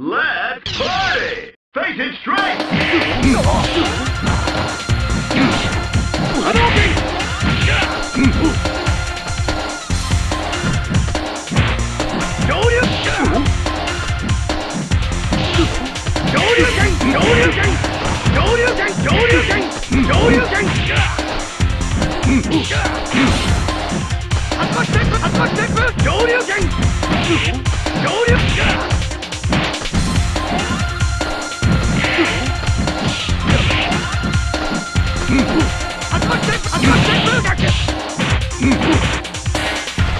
Face it straight!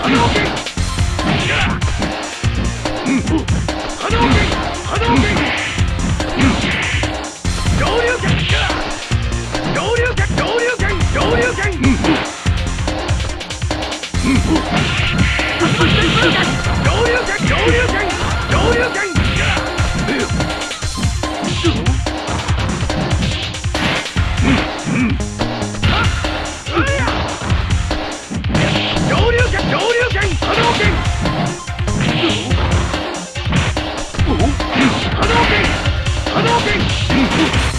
Hadouken! Ooh.